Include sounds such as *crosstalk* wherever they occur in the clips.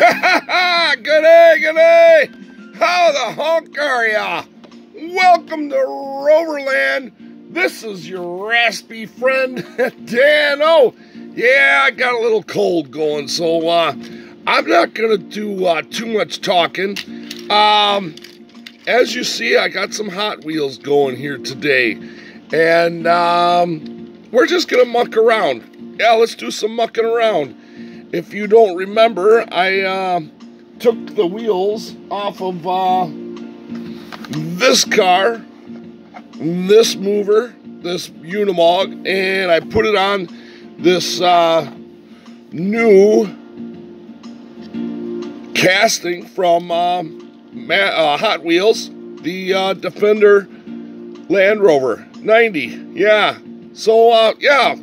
*laughs* good day, good day. How the honk are ya? Welcome to Roverland. This is your raspy friend, *laughs* Dano. Yeah, I got a little cold going, so uh, I'm not gonna do uh, too much talking. Um, as you see, I got some Hot Wheels going here today, and um, we're just gonna muck around. Yeah, let's do some mucking around. If you don't remember, I uh, took the wheels off of uh, this car, this mover, this Unimog, and I put it on this uh, new casting from um, uh, Hot Wheels, the uh, Defender Land Rover 90. Yeah. So, uh, yeah.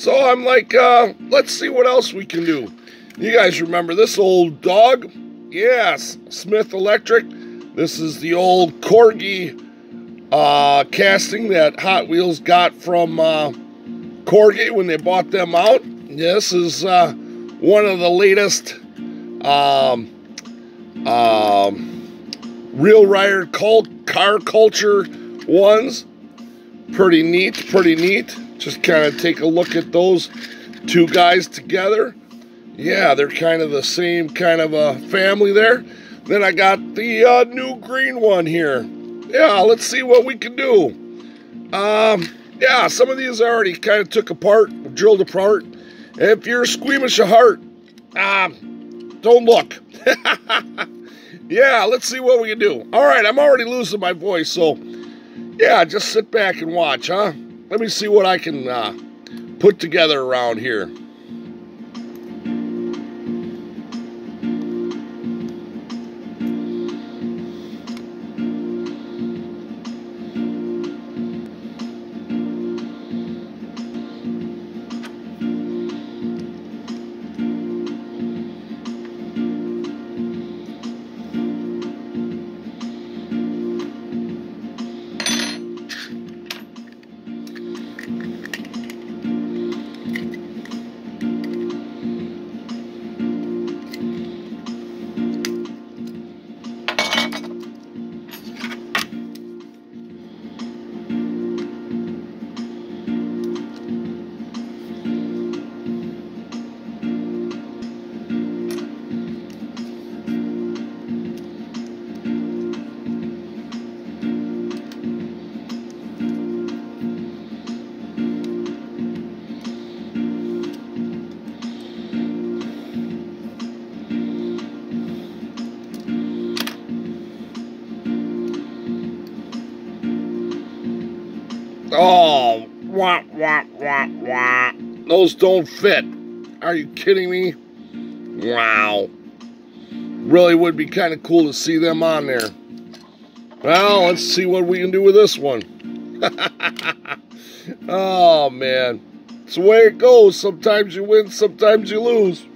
So I'm like, uh, let's see what else we can do. You guys remember this old dog? Yes, Smith Electric. This is the old Corgi uh, casting that Hot Wheels got from uh, Corgi when they bought them out. This is uh, one of the latest um, um, real rider cult car culture ones. Pretty neat, pretty neat. Just kind of take a look at those two guys together. Yeah, they're kind of the same kind of a family there. Then I got the uh, new green one here. Yeah, let's see what we can do. Um, yeah, some of these I already kind of took apart, drilled apart. If you're squeamish of heart, um, don't look. *laughs* yeah, let's see what we can do. All right, I'm already losing my voice, so yeah, just sit back and watch, huh? Let me see what I can uh, put together around here. Oh, wah, wah, wah, wah. Those don't fit. Are you kidding me? Wow. Really would be kind of cool to see them on there. Well, let's see what we can do with this one. *laughs* oh, man. It's the way it goes. Sometimes you win, sometimes you lose.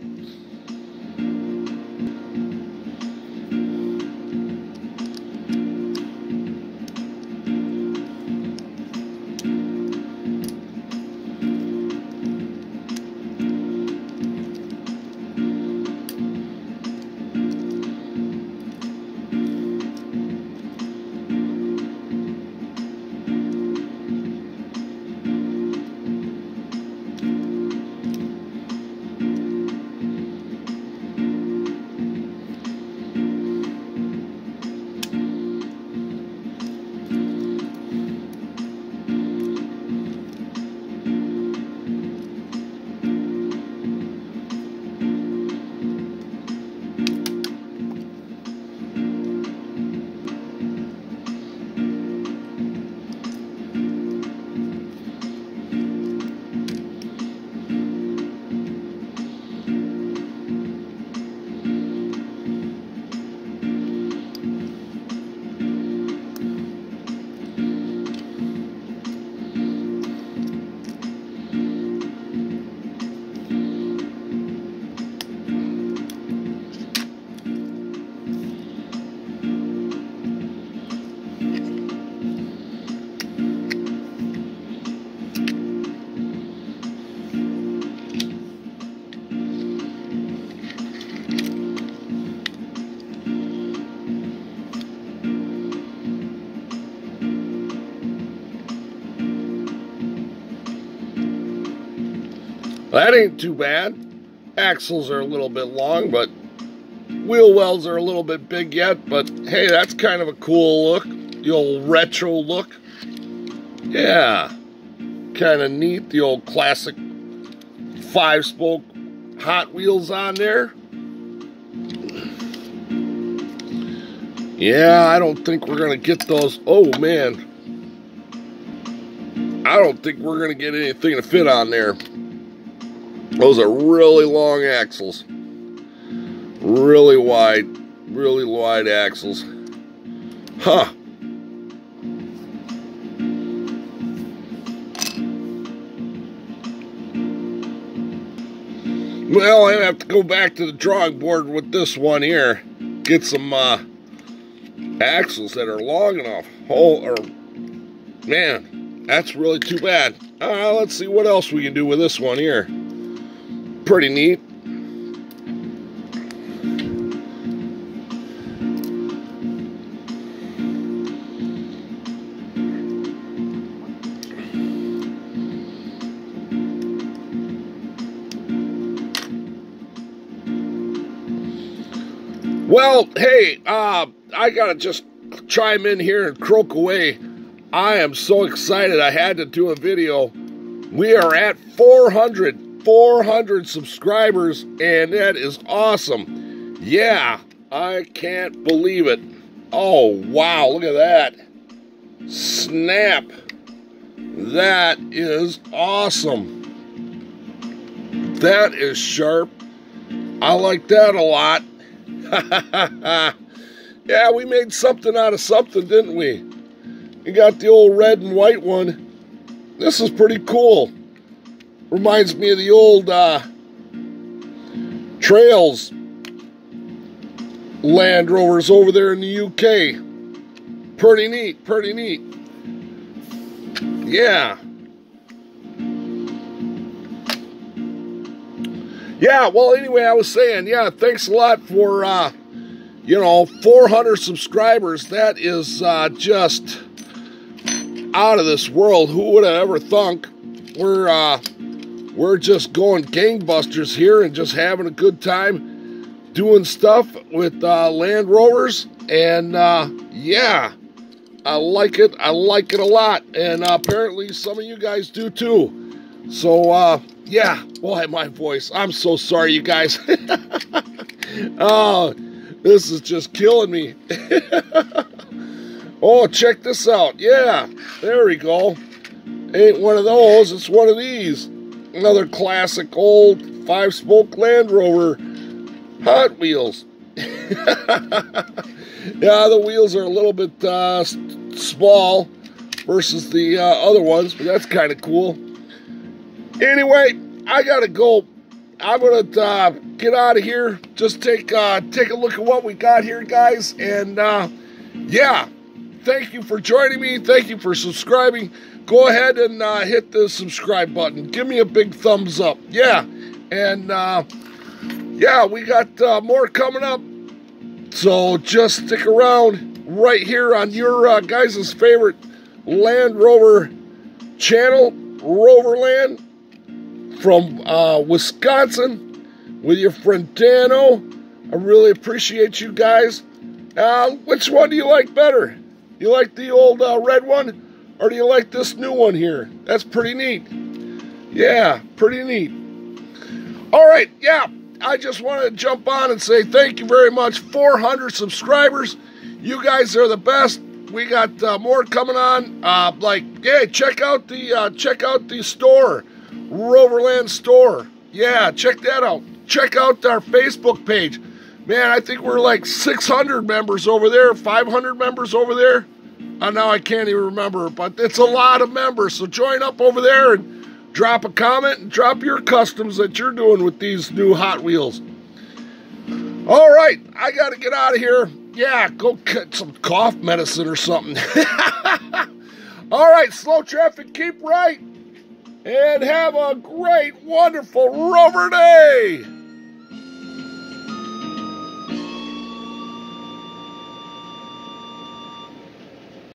That ain't too bad. Axles are a little bit long, but wheel wells are a little bit big yet. But hey, that's kind of a cool look. The old retro look. Yeah. Kind of neat. The old classic five spoke Hot Wheels on there. Yeah, I don't think we're going to get those. Oh, man. I don't think we're going to get anything to fit on there. Those are really long axles. Really wide, really wide axles. Huh. Well, I have to go back to the drawing board with this one here. Get some uh, axles that are long enough. Oh, or man, that's really too bad. Uh, let's see what else we can do with this one here. Pretty neat. Well, hey, uh, I gotta just chime in here and croak away. I am so excited. I had to do a video. We are at 400, 400 subscribers, and that is awesome. Yeah, I can't believe it. Oh, wow, look at that. Snap. That is awesome. That is sharp. I like that a lot. *laughs* yeah, we made something out of something, didn't we? We got the old red and white one. This is pretty cool. Reminds me of the old uh, Trails Land Rovers over there in the UK. Pretty neat, pretty neat. Yeah. Yeah, well, anyway, I was saying, yeah, thanks a lot for, uh, you know, 400 subscribers. That is uh, just out of this world. Who would have ever thunk? We're, uh, we're just going gangbusters here and just having a good time doing stuff with uh, Land Rovers. And, uh, yeah, I like it. I like it a lot. And uh, apparently some of you guys do too. So, uh, yeah, boy, my voice. I'm so sorry, you guys. *laughs* oh, this is just killing me. *laughs* oh, check this out. Yeah, there we go. Ain't one of those, it's one of these. Another classic old five spoke Land Rover Hot Wheels. *laughs* yeah, the wheels are a little bit uh, small versus the uh, other ones, but that's kind of cool. Anyway, I gotta go. I'm gonna uh, get out of here. Just take uh, take a look at what we got here, guys. And uh, yeah, thank you for joining me. Thank you for subscribing. Go ahead and uh, hit the subscribe button. Give me a big thumbs up. Yeah, and uh, yeah, we got uh, more coming up. So just stick around right here on your guys' favorite Land Rover channel, Roverland from uh, Wisconsin with your friend Dano. I really appreciate you guys. Uh, which one do you like better? You like the old uh, red one, or do you like this new one here? That's pretty neat. Yeah, pretty neat. All right, yeah, I just want to jump on and say thank you very much. 400 subscribers. You guys are the best. We got uh, more coming on. Uh, like, yeah, check out the uh, check out the store. Roverland store. Yeah, check that out. Check out our Facebook page. Man, I think we're like 600 members over there, 500 members over there. Uh, now I can't even remember, but it's a lot of members. So join up over there and drop a comment and drop your customs that you're doing with these new Hot Wheels. All right, I got to get out of here. Yeah, go get some cough medicine or something. *laughs* All right, slow traffic, keep right and have a great, wonderful Rover Day!